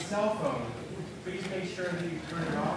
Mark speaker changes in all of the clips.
Speaker 1: cell phone, please make sure that you turn it off.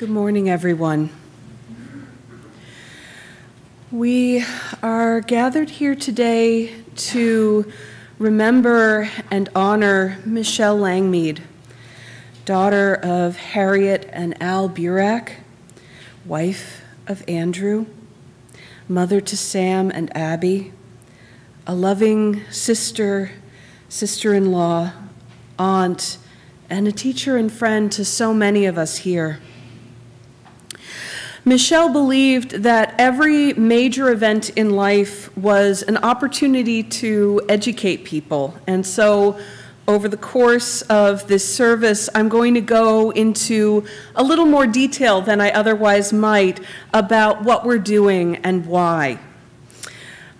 Speaker 1: Good morning, everyone. We are gathered here today to remember and honor Michelle Langmead, daughter of Harriet and Al Burak, wife of Andrew, mother to Sam and Abby, a loving sister, sister in law, aunt, and a teacher and friend to so many of us here. Michelle believed that every major event in life was an opportunity to educate people. And so, over the course of this service, I'm going to go into a little more detail than I otherwise might about what we're doing and why.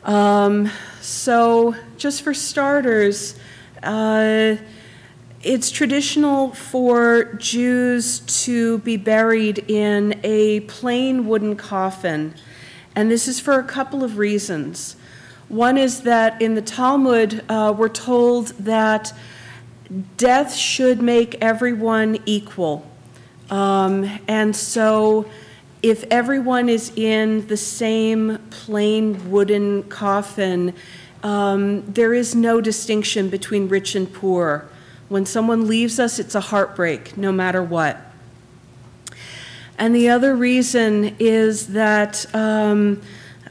Speaker 1: Um, so, just for starters, uh, it's traditional for Jews to be buried in a plain wooden coffin, and this is for a couple of reasons. One is that in the Talmud, uh, we're told that death should make everyone equal. Um, and so, if everyone is in the same plain wooden coffin, um, there is no distinction between rich and poor. When someone leaves us, it's a heartbreak, no matter what. And the other reason is that um,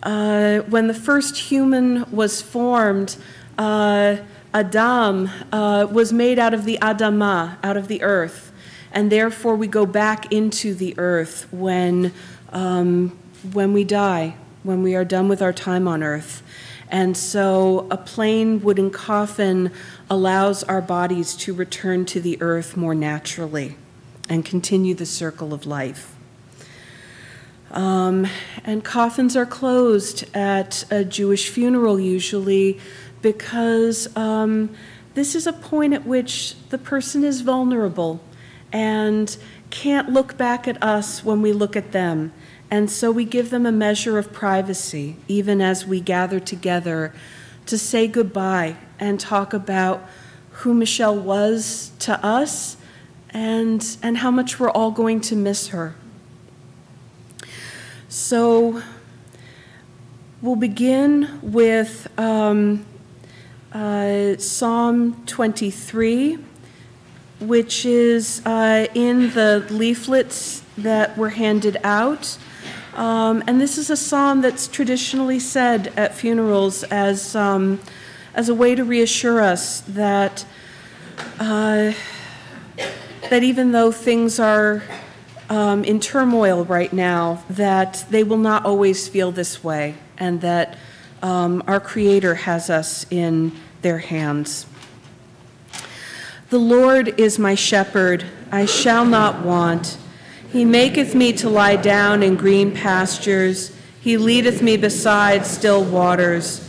Speaker 1: uh, when the first human was formed, uh, Adam uh, was made out of the Adamah, out of the earth. And therefore, we go back into the earth when, um, when we die, when we are done with our time on earth. And so, a plain wooden coffin allows our bodies to return to the earth more naturally and continue the circle of life. Um, and coffins are closed at a Jewish funeral usually because um, this is a point at which the person is vulnerable and can't look back at us when we look at them. And so we give them a measure of privacy, even as we gather together to say goodbye and talk about who Michelle was to us and, and how much we're all going to miss her. So we'll begin with um, uh, Psalm 23, which is uh, in the leaflets that were handed out. Um, and this is a psalm that's traditionally said at funerals as, um, as a way to reassure us that, uh, that even though things are um, in turmoil right now, that they will not always feel this way, and that um, our Creator has us in their hands. The Lord is my shepherd, I shall not want. He maketh me to lie down in green pastures. He leadeth me beside still waters.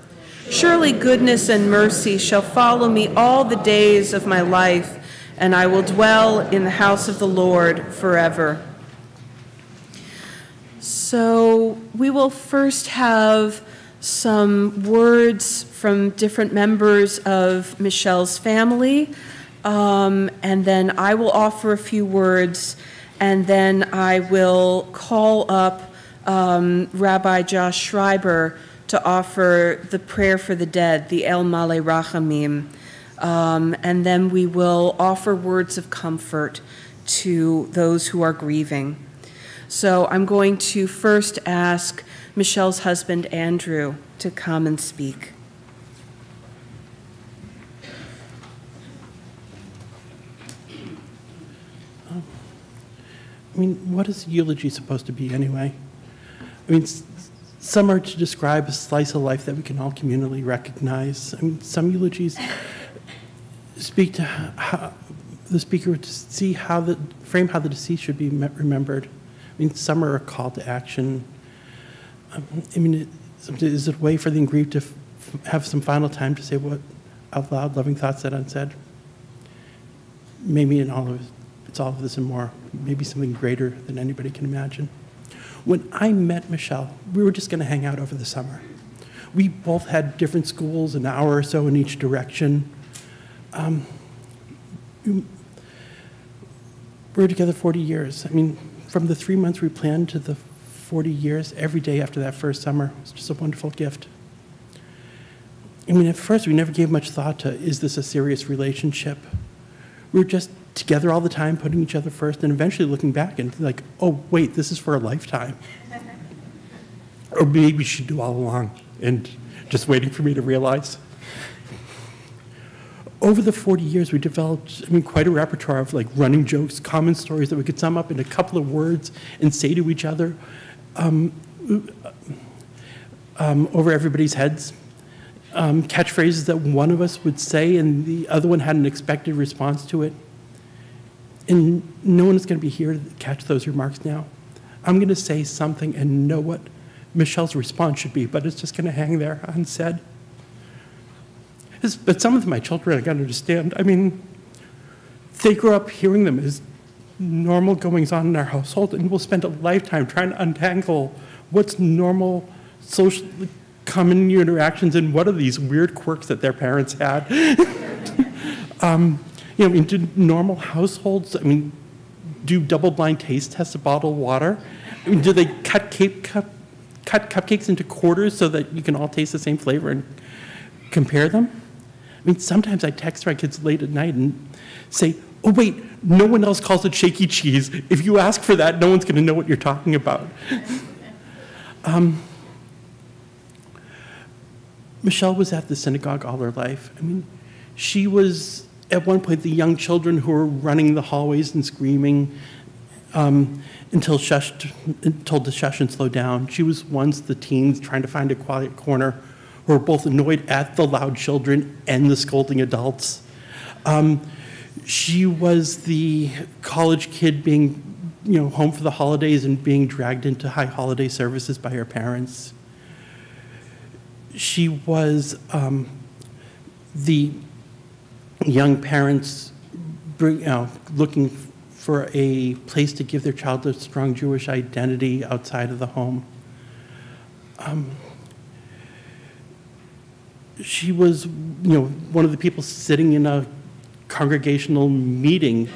Speaker 1: Surely goodness and mercy shall follow me all the days of my life, and I will dwell in the house of the Lord forever. So we will first have some words from different members of Michelle's family, um, and then I will offer a few words and then I will call up um, Rabbi Josh Schreiber to offer the prayer for the dead, the El Male Rachamim. Um, and then we will offer words of comfort to those who are grieving. So I'm going to first ask Michelle's husband, Andrew, to come and speak.
Speaker 2: I mean, what is eulogy supposed to be anyway? I mean, some are to describe a slice of life that we can all communally recognize. I mean, some eulogies speak to how the speaker to see how the frame how the deceased should be remembered. I mean, some are a call to action. Um, I mean, is it a way for the grieved to have some final time to say what out loud, loving thoughts that unsaid? Maybe in all of it's all of this and more, maybe something greater than anybody can imagine. When I met Michelle, we were just going to hang out over the summer. We both had different schools, an hour or so in each direction. Um, we were together 40 years. I mean, from the three months we planned to the 40 years, every day after that first summer was just a wonderful gift. I mean, at first we never gave much thought to is this a serious relationship? We were just together all the time, putting each other first, and eventually looking back and like, oh, wait, this is for a lifetime. or maybe she knew all along and just waiting for me to realize. Over the 40 years, we developed, I mean, quite a repertoire of like running jokes, common stories that we could sum up in a couple of words and say to each other um, um, over everybody's heads. Um, catchphrases that one of us would say and the other one had an expected response to it. And no one is going to be here to catch those remarks now. I'm going to say something and know what Michelle's response should be, but it's just going to hang there unsaid. But some of my children, I got to understand, I mean, they grew up hearing them as normal goings on in our household, and we'll spend a lifetime trying to untangle what's normal social common interactions and what are these weird quirks that their parents had. um, you know, I mean, do normal households, I mean, do double-blind taste tests of bottled water? I mean, do they cut, cake, cut, cut cupcakes into quarters so that you can all taste the same flavor and compare them? I mean, sometimes I text my kids late at night and say, oh, wait, no one else calls it shaky cheese. If you ask for that, no one's going to know what you're talking about. um, Michelle was at the synagogue all her life. I mean, she was at one point the young children who were running the hallways and screaming um, until shushed, told to shush and slow down. She was once the teens trying to find a quiet corner who were both annoyed at the loud children and the scolding adults. Um, she was the college kid being, you know, home for the holidays and being dragged into high holiday services by her parents. She was um, the young parents bring, you know, looking for a place to give their child a strong Jewish identity outside of the home. Um, she was, you know, one of the people sitting in a congregational meeting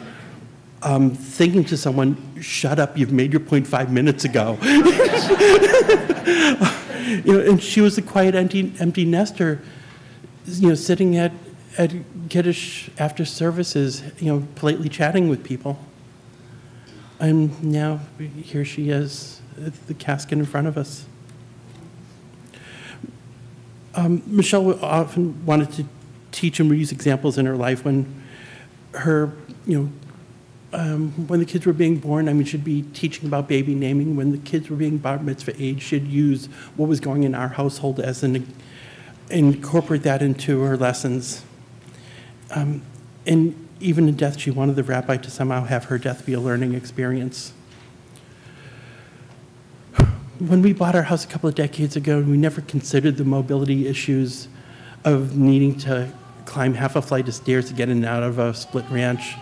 Speaker 2: um, thinking to someone, shut up, you've made your point five minutes ago. you know, and she was a quiet empty, empty nester, you know, sitting at, at Kiddush after services, you know, politely chatting with people. And now here she is, the casket in front of us. Um, Michelle often wanted to teach and reuse examples in her life when her, you know, um, when the kids were being born, I mean, she'd be teaching about baby naming. When the kids were being bar mitzvah age, she'd use what was going in our household as an, incorporate that into her lessons. Um, and even in death, she wanted the rabbi to somehow have her death be a learning experience. When we bought our house a couple of decades ago, we never considered the mobility issues of needing to climb half a flight of stairs to get in and out of a split ranch.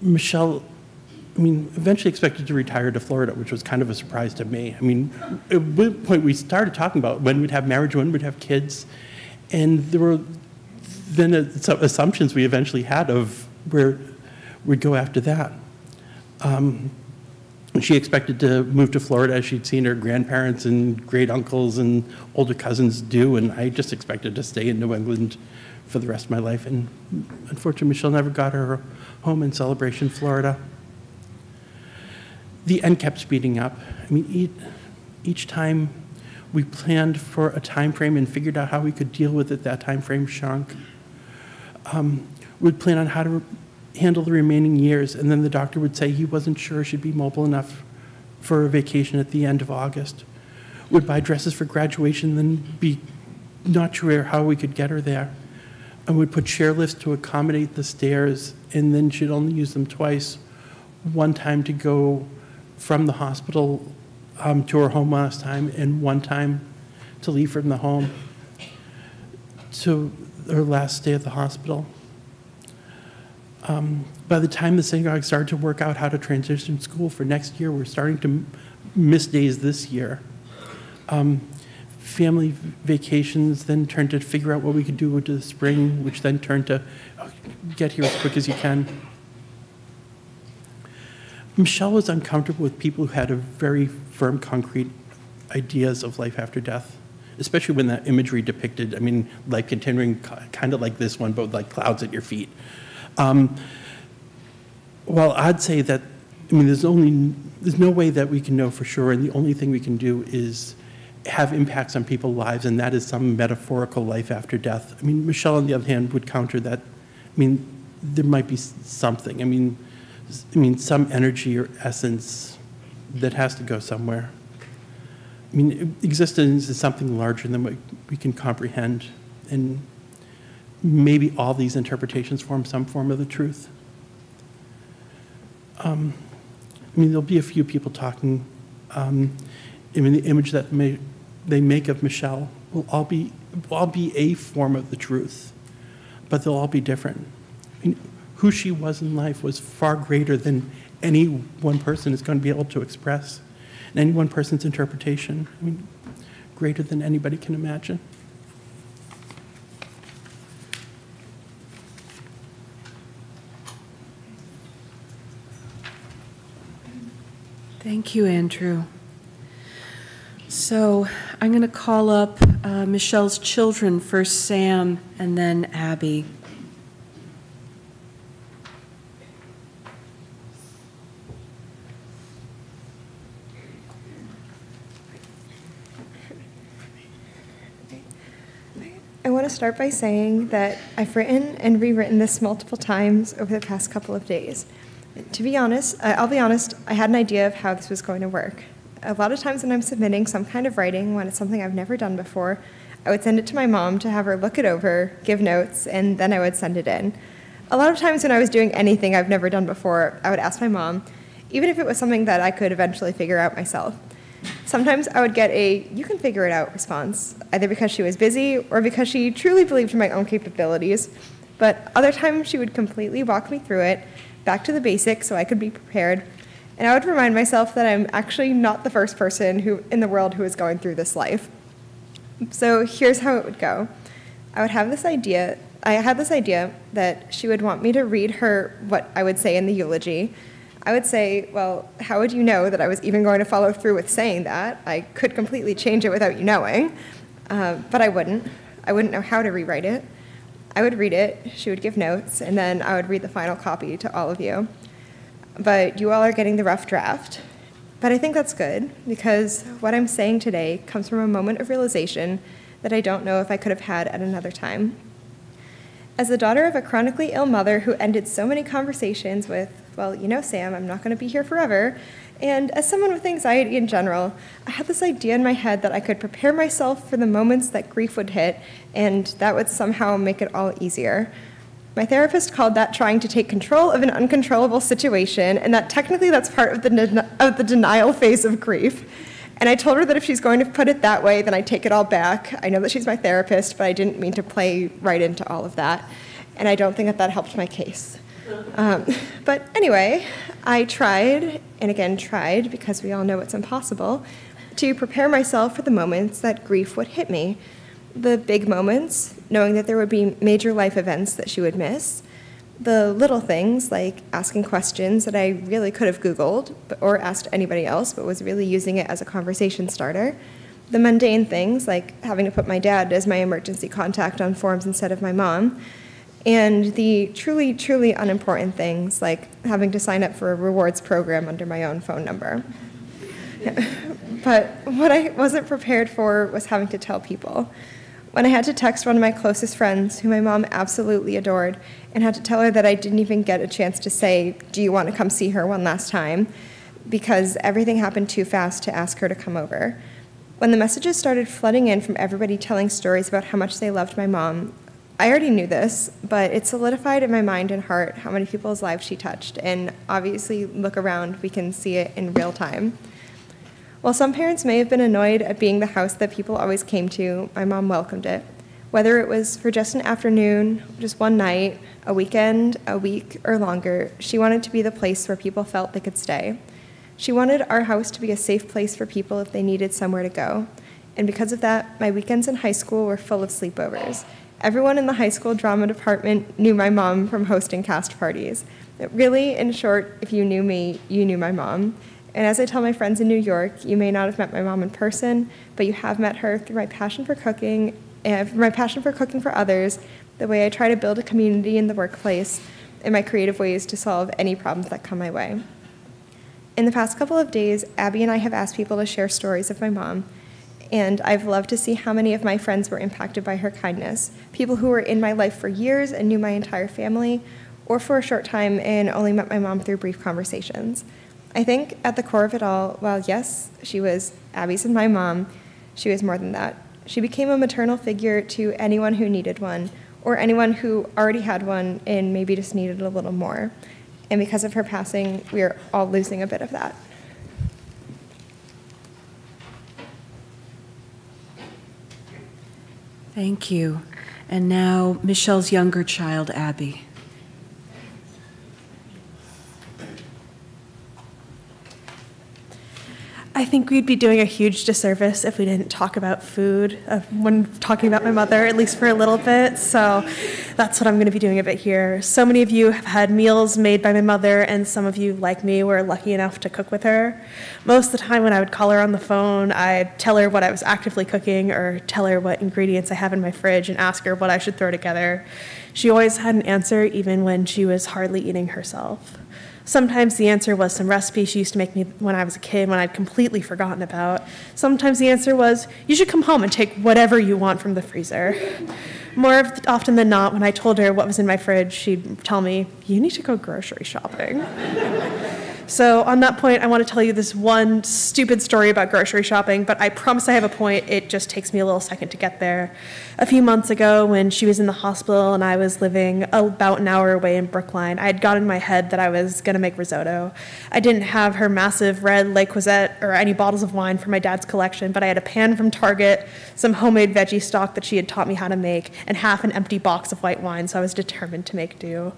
Speaker 2: Michelle, I mean, eventually expected to retire to Florida, which was kind of a surprise to me. I mean, at one point we started talking about when we'd have marriage, when we'd have kids, and there were then assumptions we eventually had of where we'd go after that. Um, she expected to move to Florida as she'd seen her grandparents and great uncles and older cousins do, and I just expected to stay in New England for the rest of my life. And unfortunately, Michelle never got her home in Celebration, Florida. The end kept speeding up. I mean, each, each time we planned for a time frame and figured out how we could deal with it, that time frame shrunk. Um, we'd plan on how to handle the remaining years. And then the doctor would say he wasn't sure she'd be mobile enough for a vacation at the end of August. Would buy dresses for graduation, then be not sure how we could get her there. And would put chairlifts to accommodate the stairs, and then she'd only use them twice. One time to go from the hospital um, to her home last time, and one time to leave from the home to her last day at the hospital. Um, by the time the synagogue started to work out how to transition school for next year, we're starting to miss days this year. Um, family vacations then turned to figure out what we could do with the spring, which then turned to uh, get here as quick as you can. Michelle was uncomfortable with people who had a very firm, concrete ideas of life after death, especially when that imagery depicted, I mean, like continuing kind of like this one, but like clouds at your feet. Um, Well, I'd say that, I mean, there's only, there's no way that we can know for sure, and the only thing we can do is have impacts on people's lives, and that is some metaphorical life after death. I mean, Michelle, on the other hand, would counter that. I mean, there might be something, I mean, I mean, some energy or essence that has to go somewhere. I mean, existence is something larger than what we can comprehend, and maybe all these interpretations form some form of the truth. Um, I mean, there'll be a few people talking. Um, I mean, the image that may, they make of Michelle will all be will all be a form of the truth, but they'll all be different. I mean, who she was in life was far greater than any one person is going to be able to express, and any one person's interpretation. I mean, greater than anybody can imagine.
Speaker 1: Thank you, Andrew. So I'm going to call up uh, Michelle's children, first Sam and then Abby.
Speaker 3: I want to start by saying that I've written and rewritten this multiple times over the past couple of days. To be honest, I- I'll be honest, I had an idea of how this was going to work. A lot of times when I'm submitting some kind of writing, when it's something I've never done before, I would send it to my mom to have her look it over, give notes, and then I would send it in. A lot of times when I was doing anything I've never done before, I would ask my mom, even if it was something that I could eventually figure out myself. Sometimes I would get a you can figure it out response, either because she was busy or because she truly believed in my own capabilities. But other times she would completely walk me through it, back to the basics so I could be prepared. And I would remind myself that I'm actually not the first person who in the world who is going through this life. So here's how it would go. I would have this idea, I had this idea that she would want me to read her what I would say in the eulogy. I would say, well, how would you know that I was even going to follow through with saying that? I could completely change it without you knowing, uh, but I wouldn't. I wouldn't know how to rewrite it. I would read it, she would give notes, and then I would read the final copy to all of you. But you all are getting the rough draft. But I think that's good because what I'm saying today comes from a moment of realization that I don't know if I could have had at another time. As the daughter of a chronically ill mother who ended so many conversations with, well, you know, Sam, I'm not going to be here forever, and as someone with anxiety in general, I had this idea in my head that I could prepare myself for the moments that grief would hit, and that would somehow make it all easier. My therapist called that trying to take control of an uncontrollable situation, and that technically that's part of the, of the denial phase of grief. And I told her that if she's going to put it that way, then I take it all back. I know that she's my therapist, but I didn't mean to play right into all of that. And I don't think that that helped my case. Um, but anyway, I tried, and again tried, because we all know it's impossible, to prepare myself for the moments that grief would hit me. The big moments, knowing that there would be major life events that she would miss. The little things, like asking questions that I really could have Googled or asked anybody else, but was really using it as a conversation starter. The mundane things, like having to put my dad as my emergency contact on forms instead of my mom and the truly, truly unimportant things like having to sign up for a rewards program under my own phone number. but what I wasn't prepared for was having to tell people. When I had to text one of my closest friends, who my mom absolutely adored, and had to tell her that I didn't even get a chance to say, Do you want to come see her one last time? because everything happened too fast to ask her to come over. When the messages started flooding in from everybody telling stories about how much they loved my mom, I already knew this, but it solidified in my mind and heart how many people's lives she touched. And obviously, look around, we can see it in real time. While some parents may have been annoyed at being the house that people always came to, my mom welcomed it. Whether it was for just an afternoon, just one night, a weekend, a week, or longer, she wanted to be the place where people felt they could stay. She wanted our house to be a safe place for people if they needed somewhere to go. And because of that, my weekends in high school were full of sleepovers. Everyone in the high school drama department knew my mom from hosting cast parties. Really, in short, if you knew me, you knew my mom. And as I tell my friends in New York, you may not have met my mom in person, but you have met her through my passion for cooking, eh, and my passion for cooking for others, the way I try to build a community in the workplace, and my creative ways to solve any problems that come my way. In the past couple of days, Abby and I have asked people to share stories of my mom, and I've loved to see how many of my friends were impacted by her kindness. People who were in my life for years and knew my entire family, or for a short time and only met my mom through brief conversations. I think at the core of it all, while yes, she was Abby's and my mom, she was more than that. She became a maternal figure to anyone who needed one, or anyone who already had one and maybe just needed a little more. And because of her passing, we are all losing a bit of that.
Speaker 1: Thank you. And now Michelle's younger child, Abby.
Speaker 4: I think we'd be doing a huge disservice if we didn't talk about food uh, when talking about my mother, at least for a little bit. So that's what I'm going to be doing a bit here. So many of you have had meals made by my mother, and some of you, like me, were lucky enough to cook with her. Most of the time, when I would call her on the phone, I'd tell her what I was actively cooking or tell her what ingredients I have in my fridge and ask her what I should throw together. She always had an answer, even when she was hardly eating herself. Sometimes the answer was some recipe she used to make me when I was a kid when I'd completely forgotten about. Sometimes the answer was, you should come home and take whatever you want from the freezer. More often than not, when I told her what was in my fridge, she'd tell me, you need to go grocery shopping. So, on that point, I want to tell you this one stupid story about grocery shopping, but I promise I have a point. It just takes me a little second to get there. A few months ago, when she was in the hospital and I was living about an hour away in Brookline, I had got in my head that I was going to make risotto. I didn't have her massive red Le Creuset or any bottles of wine from my dad's collection, but I had a pan from Target, some homemade veggie stock that she had taught me how to make, and half an empty box of white wine, so I was determined to make do.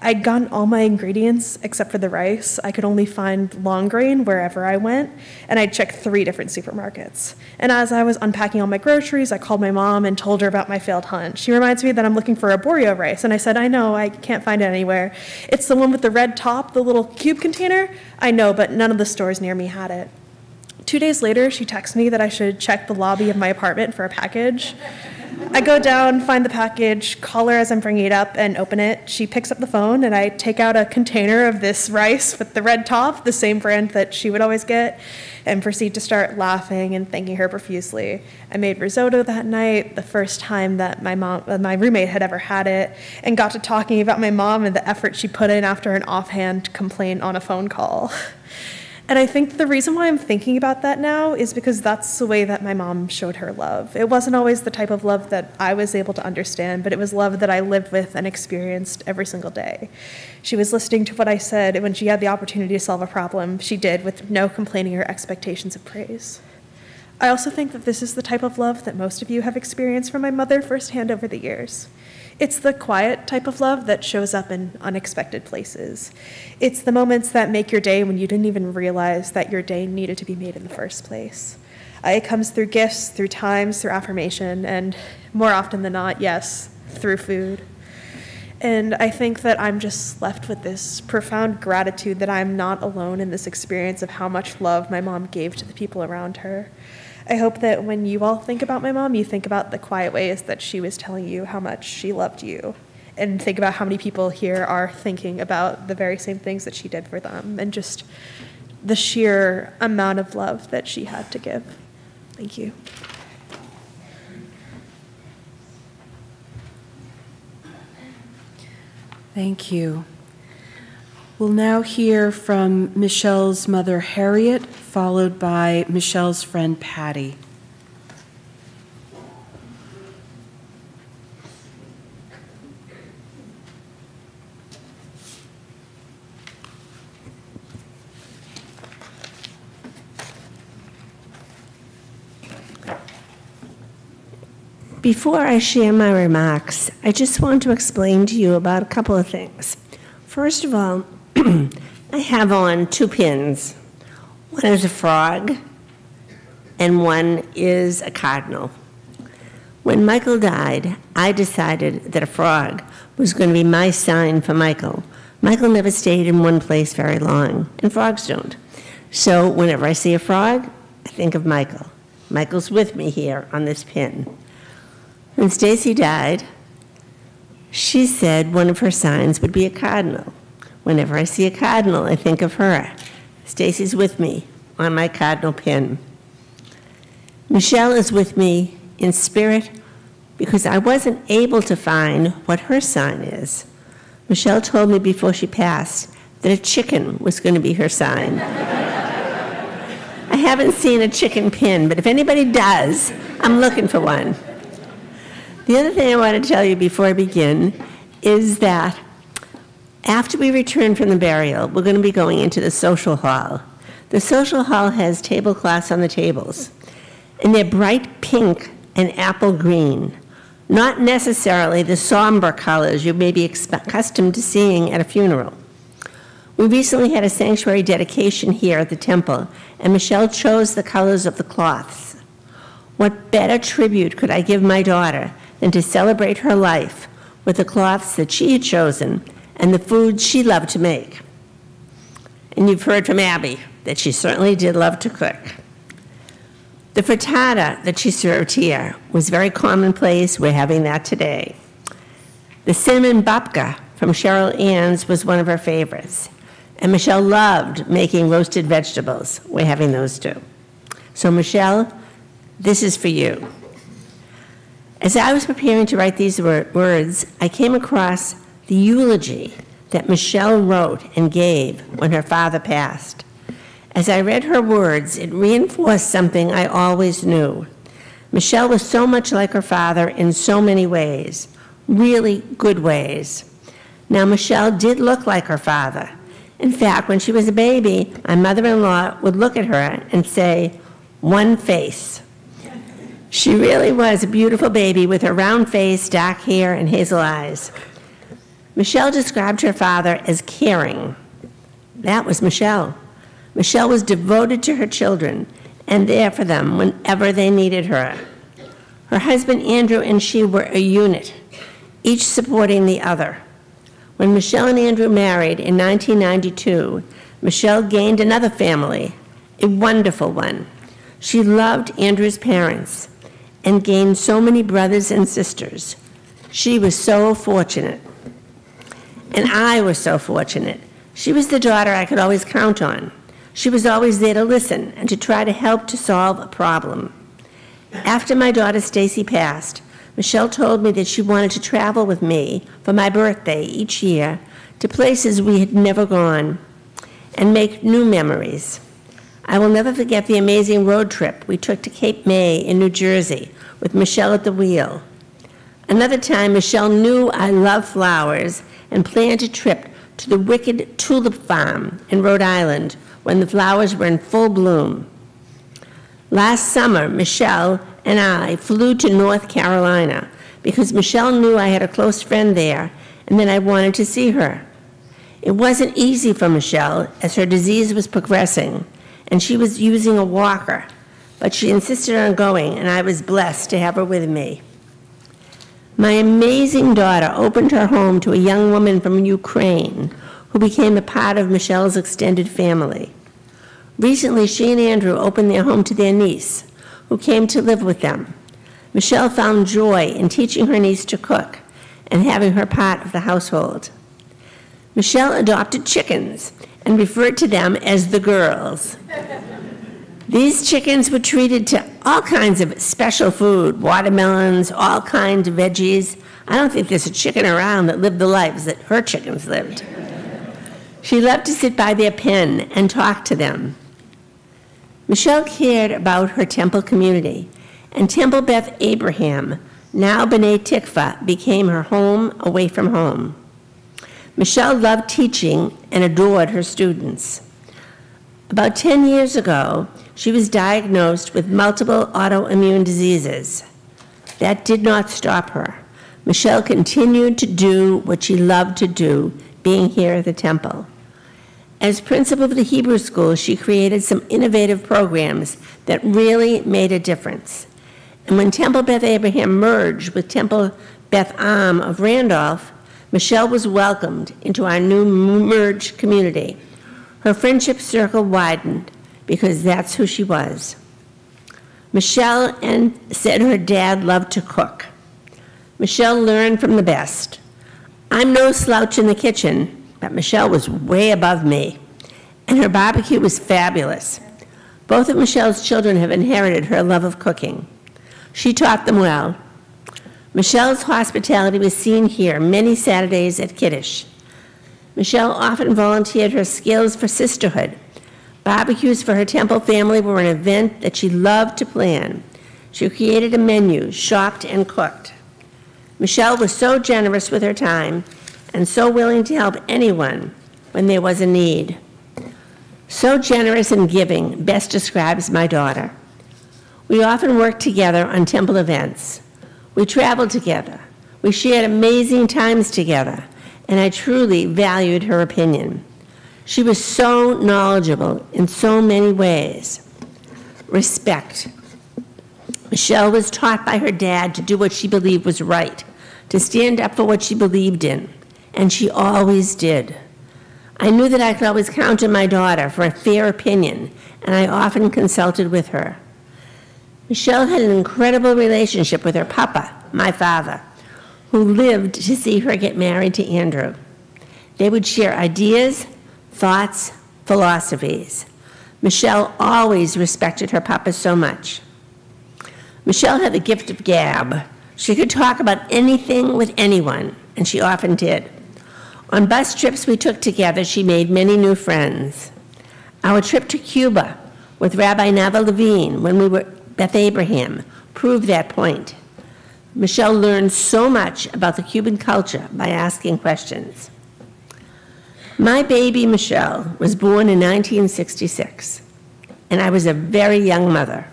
Speaker 4: I'd gotten all my ingredients except for the rice. I could only find long grain wherever I went, and I'd checked three different supermarkets. And as I was unpacking all my groceries, I called my mom and told her about my failed hunt. She reminds me that I'm looking for a arborio rice, and I said, I know, I can't find it anywhere. It's the one with the red top, the little cube container? I know, but none of the stores near me had it. Two days later, she texts me that I should check the lobby of my apartment for a package. I go down, find the package, call her as I'm bringing it up, and open it. She picks up the phone, and I take out a container of this rice with the red top, the same brand that she would always get, and proceed to start laughing and thanking her profusely. I made risotto that night, the first time that my mom, uh, my roommate had ever had it, and got to talking about my mom and the effort she put in after an offhand complaint on a phone call. And I think the reason why I'm thinking about that now is because that's the way that my mom showed her love. It wasn't always the type of love that I was able to understand, but it was love that I lived with and experienced every single day. She was listening to what I said, and when she had the opportunity to solve a problem, she did with no complaining or expectations of praise. I also think that this is the type of love that most of you have experienced from my mother firsthand over the years. It's the quiet type of love that shows up in unexpected places. It's the moments that make your day when you didn't even realize that your day needed to be made in the first place. Uh, it comes through gifts, through times, through affirmation, and more often than not, yes, through food. And I think that I'm just left with this profound gratitude that I'm not alone in this experience of how much love my mom gave to the people around her. I hope that when you all think about my mom, you think about the quiet ways that she was telling you how much she loved you. And think about how many people here are thinking about the very same things that she did for them and just the sheer amount of love that she had to give. Thank you.
Speaker 1: Thank you. We'll now hear from Michelle's mother, Harriet, followed by Michelle's friend, Patty.
Speaker 5: Before I share my remarks, I just want to explain to you about a couple of things. First of all, I have on two pins. One is a frog, and one is a cardinal. When Michael died, I decided that a frog was going to be my sign for Michael. Michael never stayed in one place very long, and frogs don't. So whenever I see a frog, I think of Michael. Michael's with me here on this pin. When Stacy died, She said one of her signs would be a cardinal. Whenever I see a cardinal, I think of her. Stacy's with me on my cardinal pin. Michelle is with me in spirit because I wasn't able to find what her sign is. Michelle told me before she passed that a chicken was going to be her sign. I haven't seen a chicken pin, but if anybody does, I'm looking for one. The other thing I want to tell you before I begin is that after we return from the burial, we're going to be going into the social hall. The social hall has tablecloths on the tables, and they're bright pink and apple green, not necessarily the somber colors you may be accustomed to seeing at a funeral. We recently had a sanctuary dedication here at the temple, and Michelle chose the colors of the cloths. What better tribute could I give my daughter than to celebrate her life with the cloths that she had chosen and the foods she loved to make? And you've heard from Abby that she certainly did love to cook. The frittata that she served here was very commonplace. We're having that today. The cinnamon babka from Cheryl Ann's was one of her favorites. And Michelle loved making roasted vegetables. We're having those too. So, Michelle, this is for you. As I was preparing to write these wor- words, I came across the eulogy that Michelle wrote and gave when her father passed. As I read her words, it reinforced something I always knew. Michelle was so much like her father in so many ways, really good ways. Now, Michelle did look like her father. In fact, when she was a baby, my mother in law would look at her and say, one face. She really was a beautiful baby with her round face, dark hair, and hazel eyes. Michelle described her father as caring. That was Michelle. Michelle was devoted to her children and there for them whenever they needed her. Her husband Andrew and she were a unit, each supporting the other. When Michelle and Andrew married in 1992, Michelle gained another family, a wonderful one. She loved Andrew's parents and gained so many brothers and sisters. She was so fortunate. And I was so fortunate. She was the daughter I could always count on. She was always there to listen and to try to help to solve a problem. After my daughter Stacy passed, Michelle told me that she wanted to travel with me for my birthday each year to places we had never gone and make new memories. I will never forget the amazing road trip we took to Cape May in New Jersey with Michelle at the wheel. Another time, Michelle knew I love flowers and planned a trip to the Wicked Tulip Farm in Rhode Island when the flowers were in full bloom. Last summer, Michelle and I flew to North Carolina because Michelle knew I had a close friend there and that I wanted to see her. It wasn't easy for Michelle as her disease was progressing and she was using a walker, but she insisted on going and I was blessed to have her with me. My amazing daughter opened her home to a young woman from Ukraine who became a part of Michelle's extended family. Recently, she and Andrew opened their home to their niece, who came to live with them. Michelle found joy in teaching her niece to cook and having her part of the household. Michelle adopted chickens and referred to them as the girls. These chickens were treated to all kinds of special food, watermelons, all kinds of veggies. I don't think there's a chicken around that lived the lives that her chickens lived. She loved to sit by their pen and talk to them. Michelle cared about her temple community, and Temple Beth Abraham, now B'nai Tikvah, became her home away from home. Michelle loved teaching and adored her students. About 10 years ago, she was diagnosed with multiple autoimmune diseases. That did not stop her. Michelle continued to do what she loved to do, being here at the temple. As principal of the Hebrew school, she created some innovative programs that really made a difference. And when Temple Beth Abraham merged with Temple Beth Am of Randolph, Michelle was welcomed into our new merged community. Her friendship circle widened because that's who she was. Michelle and said her dad loved to cook. Michelle learned from the best. I'm no slouch in the kitchen, but Michelle was way above me, and her barbecue was fabulous. Both of Michelle's children have inherited her love of cooking. She taught them well. Michelle's hospitality was seen here many Saturdays at Kiddush. Michelle often volunteered her skills for sisterhood. Barbecues for her temple family were an event that she loved to plan. She created a menu, shopped, and cooked. Michelle was so generous with her time and so willing to help anyone when there was a need. So generous and giving best describes my daughter. We often worked together on temple events. We traveled together. We shared amazing times together, and I truly valued her opinion. She was so knowledgeable in so many ways. Respect. Michelle was taught by her dad to do what she believed was right, to stand up for what she believed in, and she always did. I knew that I could always count on my daughter for a fair opinion, and I often consulted with her. Michelle had an incredible relationship with her papa, my father, who lived to see her get married to Andrew. They would share ideas, thoughts, philosophies. Michelle always respected her papa so much. Michelle had the gift of gab. She could talk about anything with anyone, and she often did. On bus trips we took together, she made many new friends. Our trip to Cuba with Rabbi Nava Levine when we were Beth Abraham proved that point. Michelle learned so much about the Cuban culture by asking questions. My baby Michelle was born in 1966, and I was a very young mother.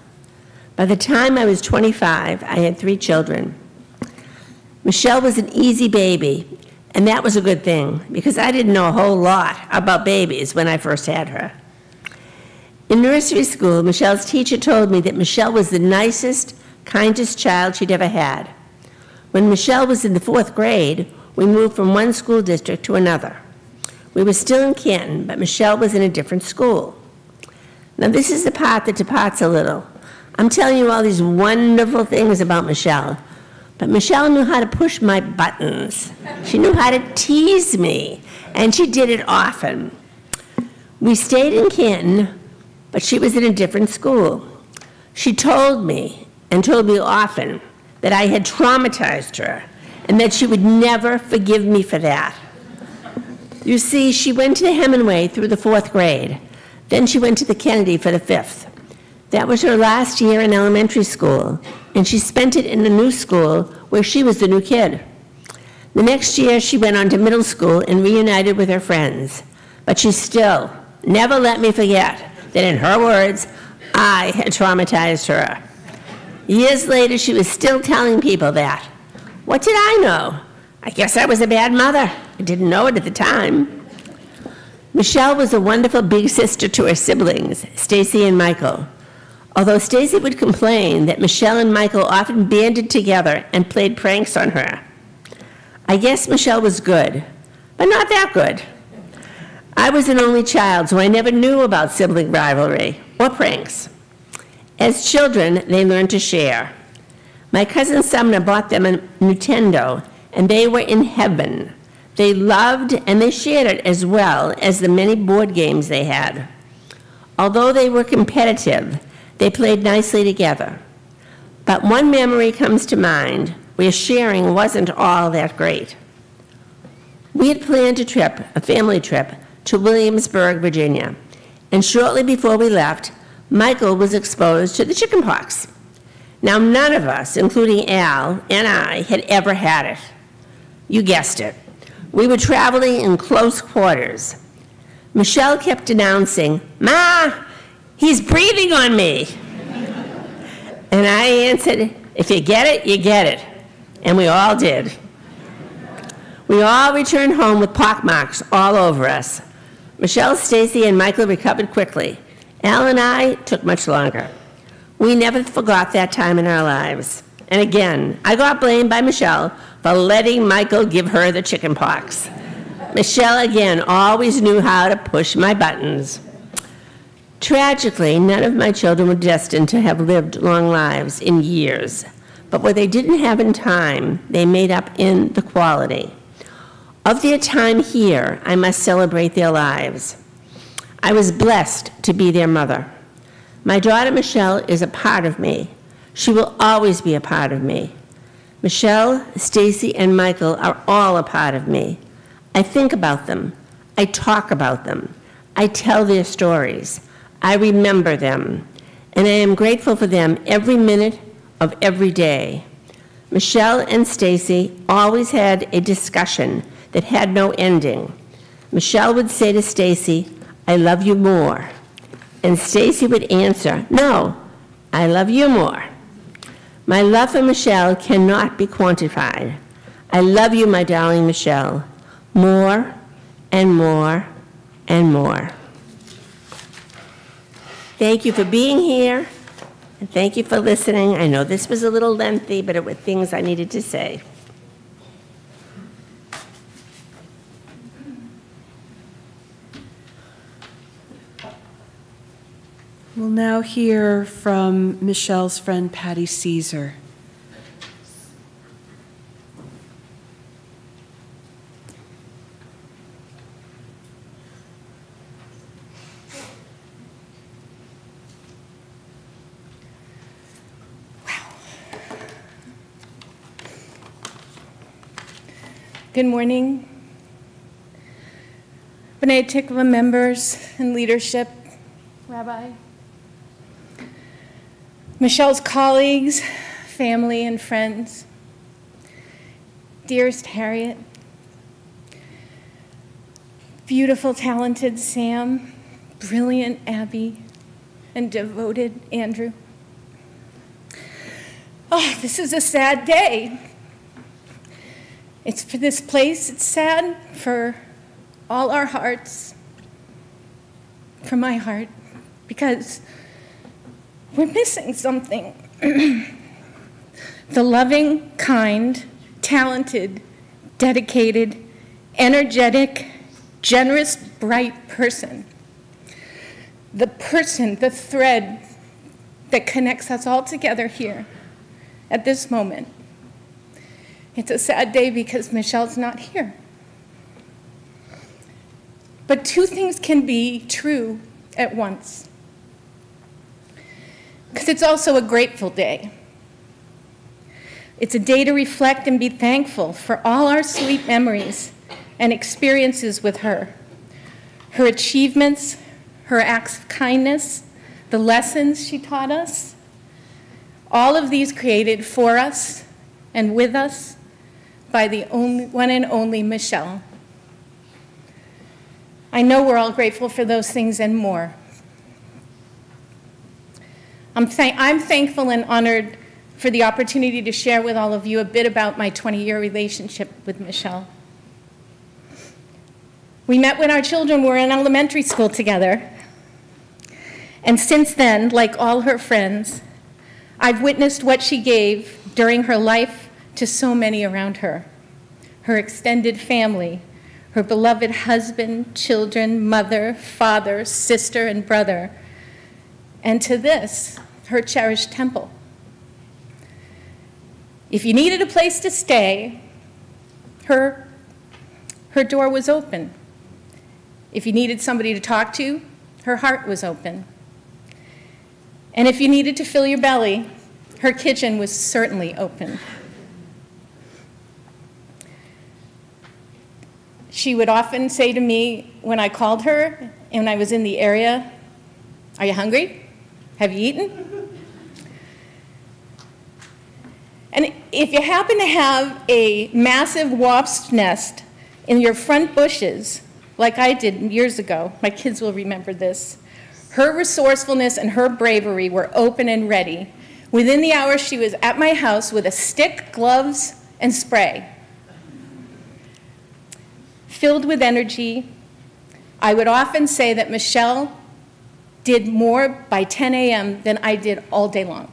Speaker 5: By the time I was 25, I had three children. Michelle was an easy baby, and that was a good thing because I didn't know a whole lot about babies when I first had her. In nursery school, Michelle's teacher told me that Michelle was the nicest, kindest child she'd ever had. When Michelle was in the fourth grade, we moved from one school district to another. We were still in Canton, but Michelle was in a different school. Now, this is the part that departs a little. I'm telling you all these wonderful things about Michelle, but Michelle knew how to push my buttons. She knew how to tease me, and she did it often. We stayed in Canton, but she was in a different school. She told me, and told me often, that I had traumatized her, and that she would never forgive me for that. You see, she went to Hemingway through the fourth grade. Then she went to the Kennedy for the fifth. That was her last year in elementary school, and she spent it in a new school where she was the new kid. The next year, she went on to middle school and reunited with her friends. But she still never let me forget that, in her words, I had traumatized her. Years later, she was still telling people that. What did I know? I guess I was a bad mother. I didn't know it at the time. Michelle was a wonderful big sister to her siblings, Stacy and Michael. Although Stacy would complain that Michelle and Michael often banded together and played pranks on her. I guess Michelle was good, but not that good. I was an only child, so I never knew about sibling rivalry or pranks. As children, they learned to share. My cousin Sumner bought them a Nintendo, and they were in heaven. They loved and they shared it as well as the many board games they had. Although they were competitive, they played nicely together. But one memory comes to mind where sharing wasn't all that great. We had planned a trip, a family trip, to Williamsburg, Virginia, and shortly before we left, Michael was exposed to the chickenpox. Now, none of us, including Al and I, had ever had it. You guessed it. We were traveling in close quarters. Michelle kept announcing, Ma, He's breathing on me. And I answered, If you get it, you get it. And we all did. We all returned home with pockmarks all over us. Michelle, Stacy, and Michael recovered quickly. Al and I took much longer. We never forgot that time in our lives. And again, I got blamed by Michelle for letting Michael give her the chicken pox. Michelle, again, always knew how to push my buttons. Tragically, none of my children were destined to have lived long lives in years, but what they didn't have in time, they made up in the quality. Of their time here, I must celebrate their lives. I was blessed to be their mother. My daughter Michelle is a part of me. She will always be a part of me. Michelle, Stacy, and Michael are all a part of me. I think about them. I talk about them. I tell their stories. I remember them. And I am grateful for them every minute of every day. Michelle and Stacy always had a discussion that had no ending. Michelle would say to Stacy, I love you more. And Stacy would answer, No, I love you more. My love for Michelle cannot be quantified. I love you, my darling Michelle, more and more and more. Thank you for being here, and thank you for listening. I know this was a little lengthy, but it were things I needed to say.
Speaker 1: We'll now hear from Michelle's friend Patty Caesar.
Speaker 6: Good morning. B'nai Tikvah members and leadership, Rabbi, Michelle's colleagues, family, and friends, dearest Harriet, beautiful, talented Sam, brilliant Abby, and devoted Andrew. Oh, this is a sad day. It's for this place, it's sad for all our hearts, for my heart, because we're missing something. the loving, kind, talented, dedicated, energetic, generous, bright person. The person, the thread that connects us all together here at this moment. It's a sad day because Michelle's not here. But two things can be true at once. Because it's also a grateful day. It's a day to reflect and be thankful for all our sweet memories and experiences with her. Her achievements, her acts of kindness, the lessons she taught us, all of these created for us and with us by the only, one and only Michelle. I know we're all grateful for those things and more. I'm, th I'm thankful and honored for the opportunity to share with all of you a bit about my 20-year relationship with Michelle. We met when our children were in elementary school together. And since then, like all her friends, I've witnessed what she gave during her life to so many around her her extended family, her beloved husband, children, mother, father, sister, and brother, and to this, her cherished temple. If you needed a place to stay, her, her door was open. If you needed somebody to talk to, her heart was open. And if you needed to fill your belly, her kitchen was certainly open. She would often say to me when I called her and I was in the area, Are you hungry? Have you eaten? And if you happen to have a massive wasp's nest in your front bushes, like I did years ago, my kids will remember this, her resourcefulness and her bravery were open and ready. Within the hour, she was at my house with a stick, gloves, and spray filled with energy. I would often say that Michelle did more by 10 a.m. than I did all day long.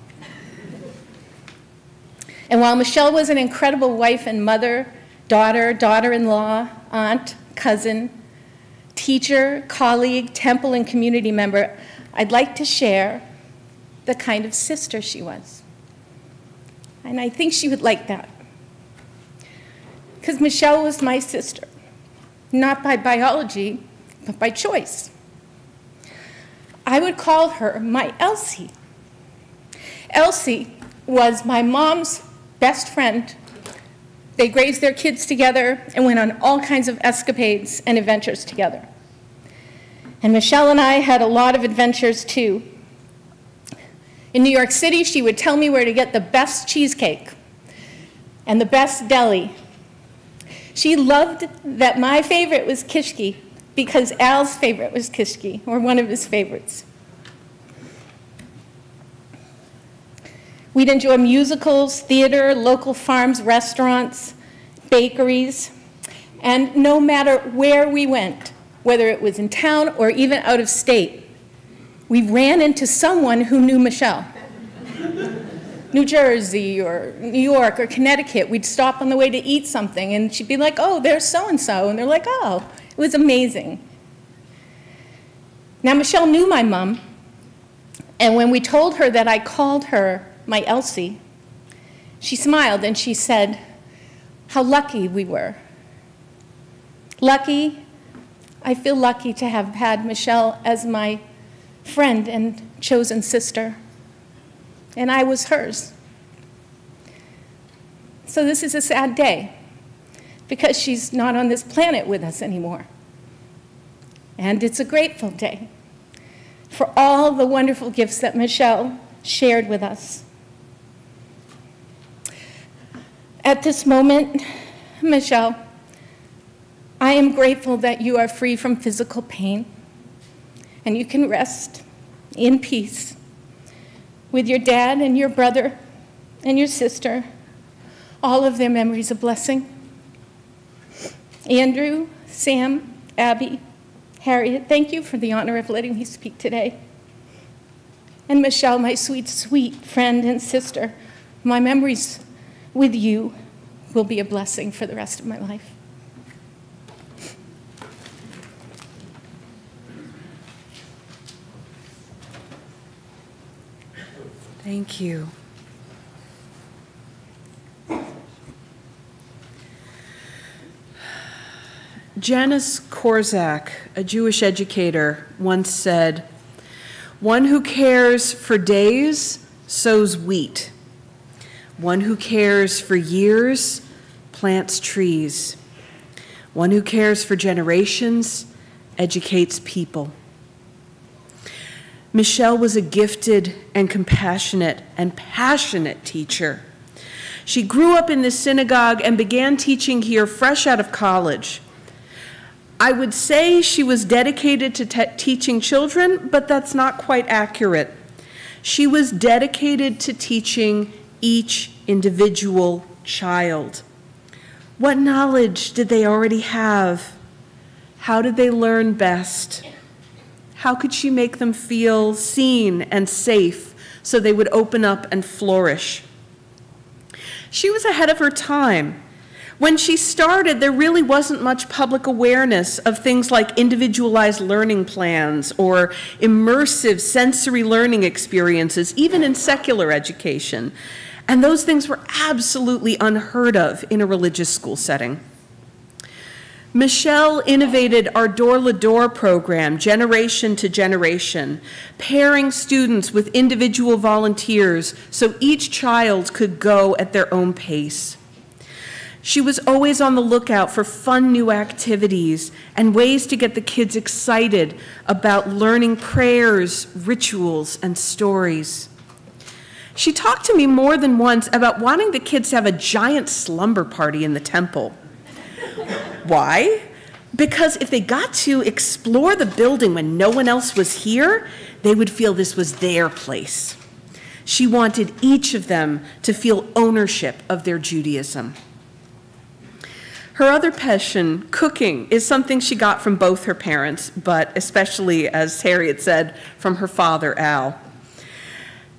Speaker 6: And while Michelle was an incredible wife and mother, daughter, daughter in law, aunt, cousin, teacher, colleague, temple, and community member, I'd like to share the kind of sister she was. And I think she would like that. Because Michelle was my sister. not by biology, but by choice. I would call her my Elsie. Elsie was my mom's best friend. They raised their kids together and went on all kinds of escapades and adventures together. And Michelle and I had a lot of adventures too. In New York City, she would tell me where to get the best cheesecake and the best deli. She loved that my favorite was Kishki because Al's favorite was Kishki, or one of his favorites. We'd enjoy musicals, theater, local farms, restaurants, bakeries, and no matter where we went, whether it was in town or even out of state, we ran into someone who knew Michelle. New Jersey or New York or Connecticut, we'd stop on the way to eat something and she'd be like, oh, there's so and so. And they're like, oh, it was amazing. Now, Michelle knew my mom, and when we told her that I called her my Elsie, she smiled and she said, how lucky we were. Lucky, I feel lucky to have had Michelle as my friend and chosen sister, and I was hers. So this is a sad day because she's not on this planet with us anymore. And it's a grateful day for all the wonderful gifts that Michelle shared with us. At this moment, Michelle, I am grateful that you are free from physical pain and you can rest in peace with your dad and your brother and your sister, all of their memories of blessing. Andrew, Sam, Abby, Harriet, thank you for the honor of letting me speak today. And Michelle, my sweet, sweet friend and sister, my memories with you will be a blessing for the rest of my life.
Speaker 1: Thank you. Janusz Korczak, a Jewish educator, once said, One who cares for days sows wheat. One who cares for years plants trees. One who cares for generations educates people. Michelle was a gifted and compassionate and passionate teacher. She grew up in the synagogue and began teaching here fresh out of college. I would say she was dedicated to te teaching children, but that's not quite accurate. She was dedicated to teaching each individual child. What knowledge did they already have? How did they learn best? How could she make them feel seen and safe so they would open up and flourish? She was ahead of her time. When she started, there really wasn't much public awareness of things like individualized learning plans or immersive sensory learning experiences, even in secular education. And those things were absolutely unheard of in a religious school setting. Michelle innovated our Door to Door program, generation to generation, pairing students with individual volunteers so each child could go at their own pace. She was always on the lookout for fun new activities and ways to get the kids excited about learning prayers, rituals, and stories. She talked to me more than once about wanting the kids to have a giant slumber party in the temple. Why? Because if they got to explore the building when no one else was here, they would feel this was their place. She wanted each of them to feel ownership of their Judaism. Her other passion, cooking, is something she got from both her parents, but especially, as Harriet said, from her father, Al.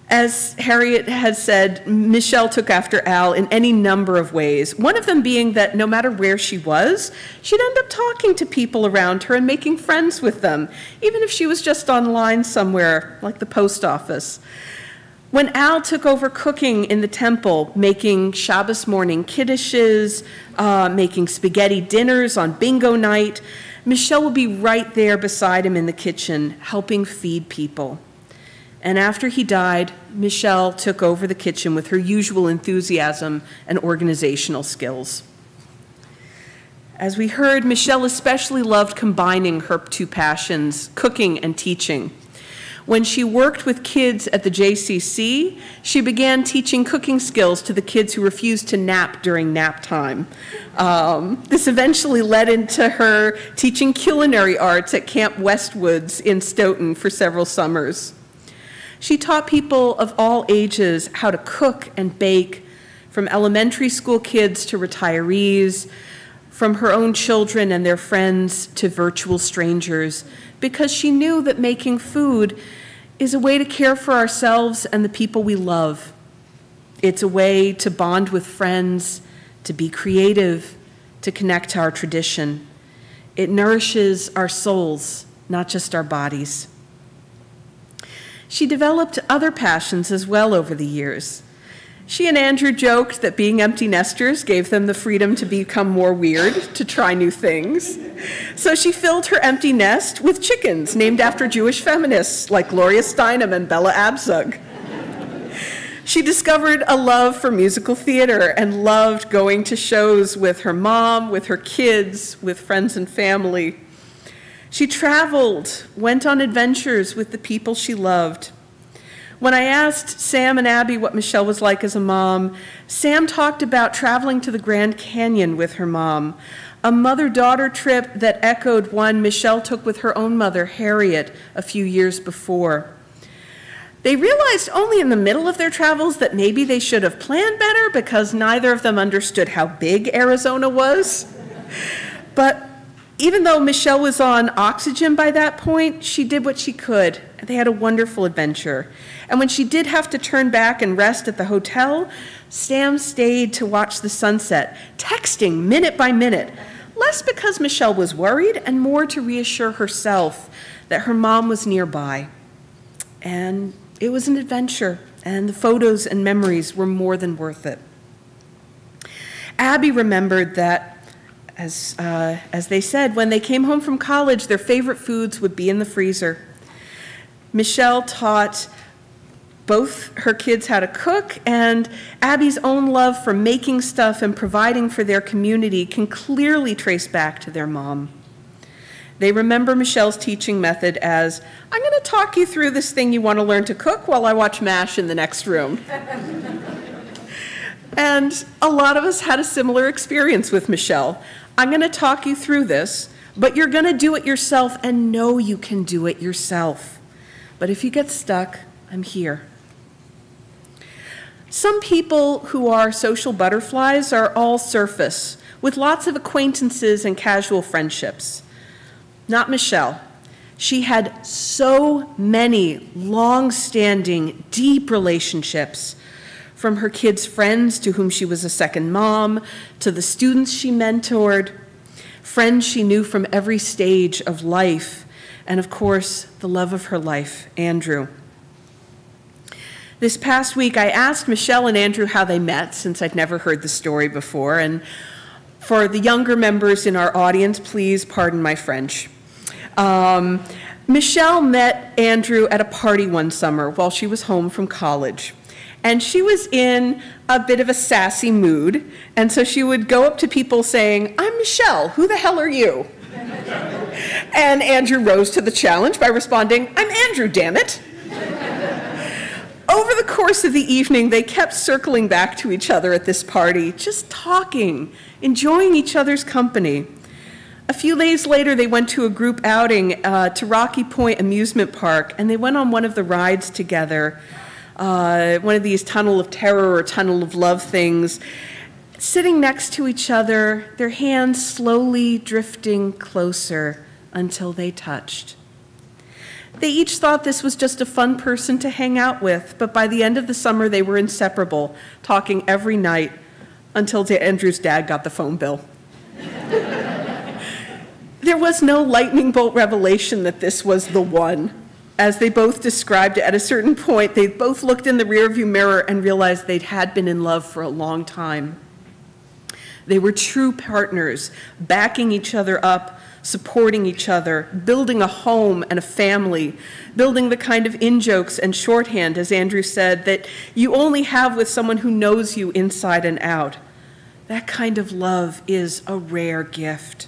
Speaker 1: As Harriet has said, Michelle took after Al in any number of ways, one of them being that no matter where she was, she'd end up talking to people around her and making friends with them, even if she was just online somewhere, like the post office. When Al took over cooking in the temple, making Shabbos morning kiddishes, uh, making spaghetti dinners on bingo night, Michelle would be right there beside him in the kitchen, helping feed people. And after he died, Michelle took over the kitchen with her usual enthusiasm and organizational skills. As we heard, Michelle especially loved combining her two passions, cooking and teaching. When she worked with kids at the JCC, she began teaching cooking skills to the kids who refused to nap during nap time. Um, this eventually led into her teaching culinary arts at Camp Westwoods in Stoughton for several summers. She taught people of all ages how to cook and bake, from elementary school kids to retirees, from her own children and their friends to virtual strangers, because she knew that making food is a way to care for ourselves and the people we love. It's a way to bond with friends, to be creative, to connect to our tradition. It nourishes our souls, not just our bodies. She developed other passions as well over the years. She and Andrew joked that being empty nesters gave them the freedom to become more weird, to try new things. So she filled her empty nest with chickens named after Jewish feminists like Gloria Steinem and Bella Abzug. She discovered a love for musical theater and loved going to shows with her mom, with her kids, with friends and family. She traveled, went on adventures with the people she loved. When I asked Sam and Abby what Michelle was like as a mom, Sam talked about traveling to the Grand Canyon with her mom, a mother daughter trip that echoed one Michelle took with her own mother, Harriet, a few years before. They realized only in the middle of their travels that maybe they should have planned better because neither of them understood how big Arizona was. But even though Michelle was on oxygen by that point, she did what she could. They had a wonderful adventure. And when she did have to turn back and rest at the hotel, Sam stayed to watch the sunset, texting minute by minute, less because Michelle was worried and more to reassure herself that her mom was nearby. And it was an adventure, and the photos and memories were more than worth it. Abby remembered that as, uh, as they said, when they came home from college, their favorite foods would be in the freezer. Michelle taught both her kids how to cook, and Abby's own love for making stuff and providing for their community can clearly trace back to their mom. They remember Michelle's teaching method as I'm going to talk you through this thing you want to learn to cook while I watch MASH in the next room. and a lot of us had a similar experience with Michelle. I'm going to talk you through this, but you're going to do it yourself and know you can do it yourself. But if you get stuck, I'm here. Some people who are social butterflies are all surface, with lots of acquaintances and casual friendships. Not Michelle. She had so many long standing, deep relationships from her kids' friends to whom she was a second mom, to the students she mentored, friends she knew from every stage of life, and of course, the love of her life, Andrew. This past week, I asked Michelle and Andrew how they met, since I'd never heard the story before. And for the younger members in our audience, please pardon my French. Um, Michelle met Andrew at a party one summer while she was home from college. And she was in a bit of a sassy mood. And so she would go up to people saying, I'm Michelle, who the hell are you? and Andrew rose to the challenge by responding, I'm Andrew, damn it. Over the course of the evening, they kept circling back to each other at this party, just talking, enjoying each other's company. A few days later, they went to a group outing uh, to Rocky Point Amusement Park, and they went on one of the rides together uh, one of these tunnel of terror or tunnel of love things, sitting next to each other, their hands slowly drifting closer until they touched. They each thought this was just a fun person to hang out with, but by the end of the summer, they were inseparable, talking every night until Andrew's dad got the phone bill. there was no lightning bolt revelation that this was the one. as they both described it, at a certain point, they both looked in the rearview mirror and realized they'd had been in love for a long time. They were true partners, backing each other up, supporting each other, building a home and a family, building the kind of in jokes and shorthand, as Andrew said, that you only have with someone who knows you inside and out. That kind of love is a rare gift.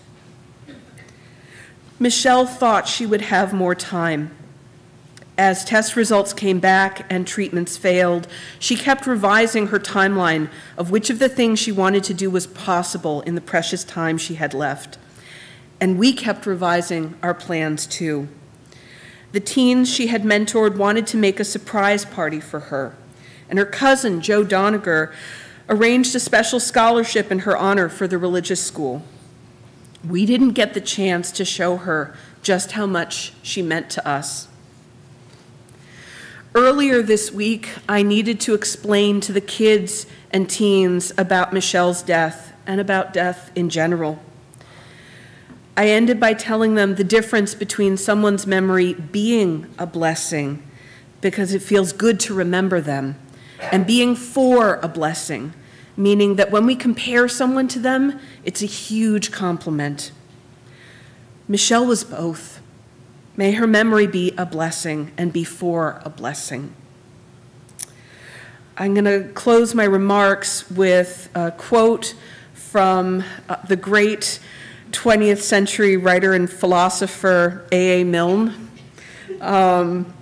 Speaker 1: Michelle thought she would have more time. As test results came back and treatments failed, she kept revising her timeline of which of the things she wanted to do was possible in the precious time she had left. And we kept revising our plans too. The teens she had mentored wanted to make a surprise party for her, and her cousin, Joe Doniger, arranged a special scholarship in her honor for the religious school. We didn't get the chance to show her just how much she meant to us. Earlier this week, I needed to explain to the kids and teens about Michelle's death and about death in general. I ended by telling them the difference between someone's memory being a blessing because it feels good to remember them and being for a blessing, meaning that when we compare someone to them, it's a huge compliment. Michelle was both. May her memory be a blessing and be for a blessing. I'm going to close my remarks with a quote from uh, the great 20th century writer and philosopher A.A. Milne. Um,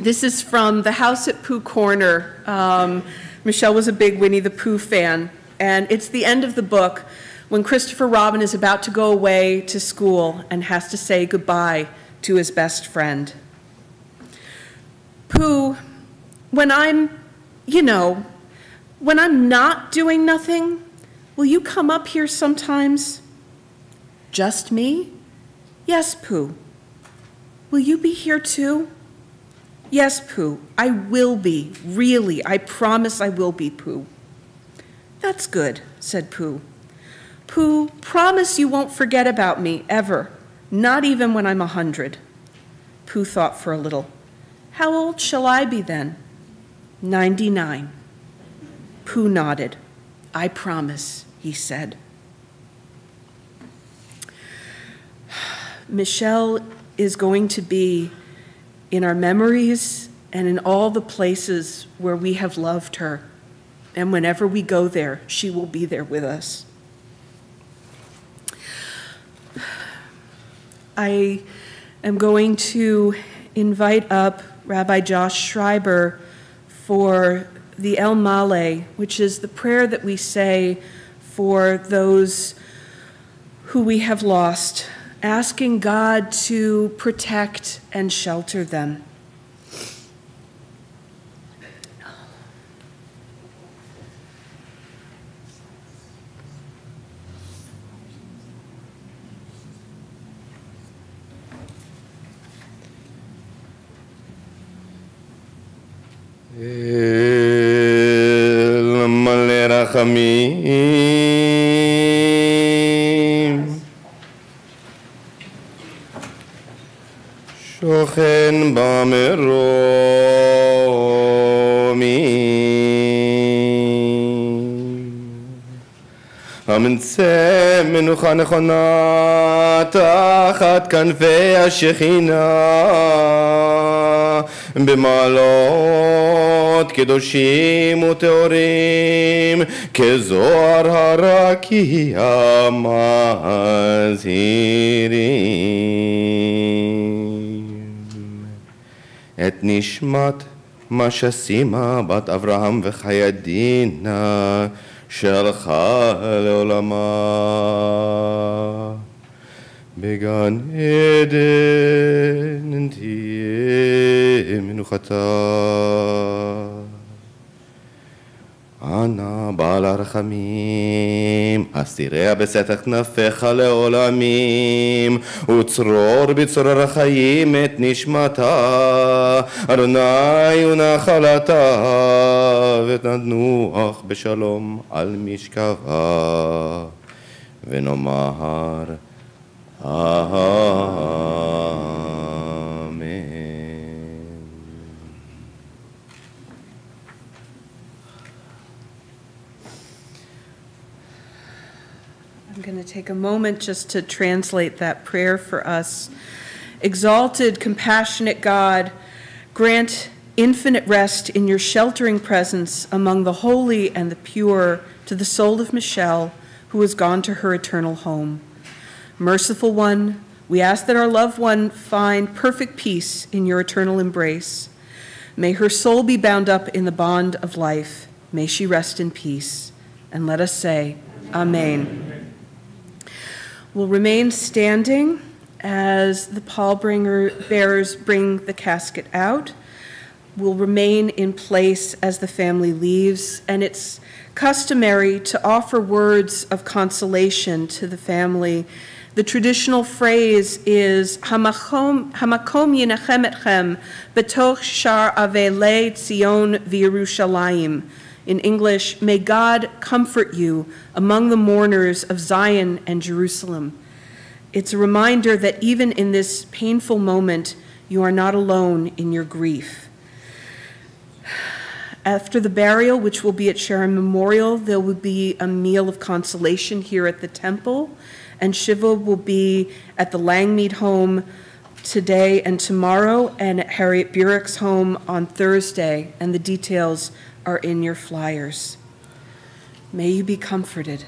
Speaker 1: this is from The House at Pooh Corner. Um, Michelle was a big Winnie the Pooh fan, and it's the end of the book when Christopher Robin is about to go away to school and has to say goodbye to his best friend. Pooh, when I'm, you know, when I'm not doing nothing, will you come up here sometimes? Just me? Yes, Pooh. Will you be here too? Yes, Pooh, I will be, really. I promise I will be, Pooh. That's good, said Pooh. Pooh, promise you won't forget about me, ever. Not even when I'm a hundred. Pooh thought for a little. How old shall I be then? Ninety-nine. Pooh nodded. I promise, he said. Michelle is going to be in our memories and in all the places where we have loved her. And whenever we go there, she will be there with us. I am going to invite up Rabbi Josh Schreiber for the El Male, which is the prayer that we say for those who we have lost, asking God to protect and shelter them.
Speaker 7: אל מלא רחמים המצא מנוחה נכונה תחת כנפי השכינה במעלות קדושים וטהורים כזוהר הרקיע מזהירים את נשמת משסימה בת אברהם וחיידינה שהלכה לעולמה בגן עדן תהיה מנוחתה. אנא בעל הרחמים, אסיריה בסתר כנפיך לעולמים, וצרור בצרור החיים את נשמתה, אדוני ונחלתה, ותנוח בשלום על משכבה, ונאמר אמן.
Speaker 1: To take a moment just to translate that prayer for us. Exalted, compassionate God, grant infinite rest in your sheltering presence among the holy and the pure to the soul of Michelle, who has gone to her eternal home. Merciful One, we ask that our loved one find perfect peace in your eternal embrace. May her soul be bound up in the bond of life. May she rest in peace. And let us say, Amen. We'll remain standing as the pallbringer bearers bring the casket out. We'll remain in place as the family leaves, and it's customary to offer words of consolation to the family. The traditional phrase is Hamakom Hamakom yinachem etchem betoch shar avele Tzion v'Yerushalayim. In English, may God comfort you among the mourners of Zion and Jerusalem. It's a reminder that even in this painful moment, you are not alone in your grief. After the burial, which will be at Sharon Memorial, there will be a meal of consolation here at the temple, and Shiva will be at the Langmead home today and tomorrow, and at Harriet Burrick's home on Thursday, and the details are in your flyers. May you be comforted.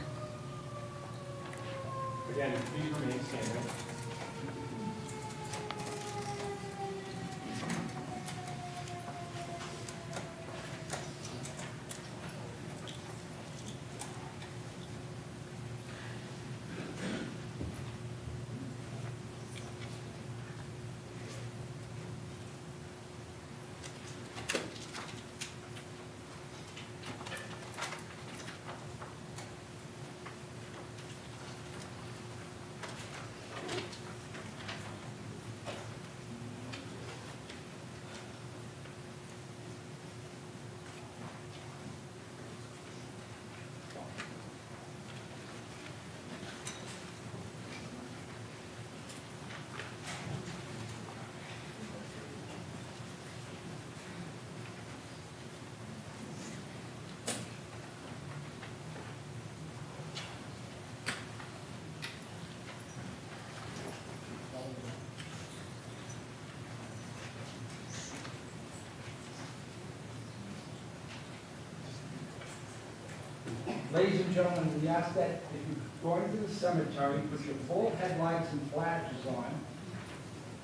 Speaker 8: Ladies and gentlemen, we ask that if you're going to the cemetery, put your full headlights and flashes on,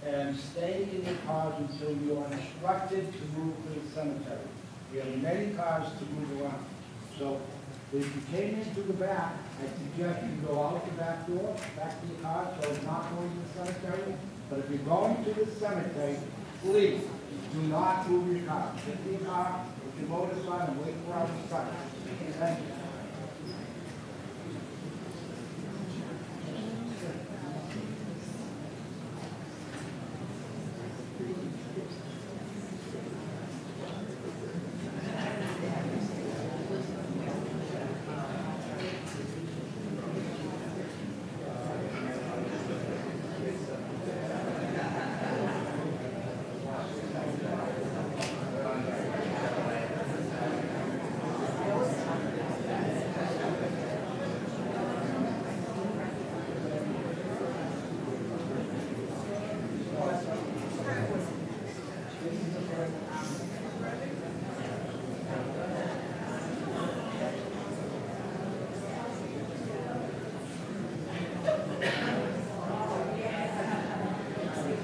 Speaker 8: and stay in your cars until you are instructed to move to the cemetery. We have many cars to move around. So if you came into the back, I suggest you go out the back door, back to your car, so it's not going to the cemetery. But if you're going to the cemetery, please do not move your car. Get in your car, put your motors on, and wait for our instructions. Thank you.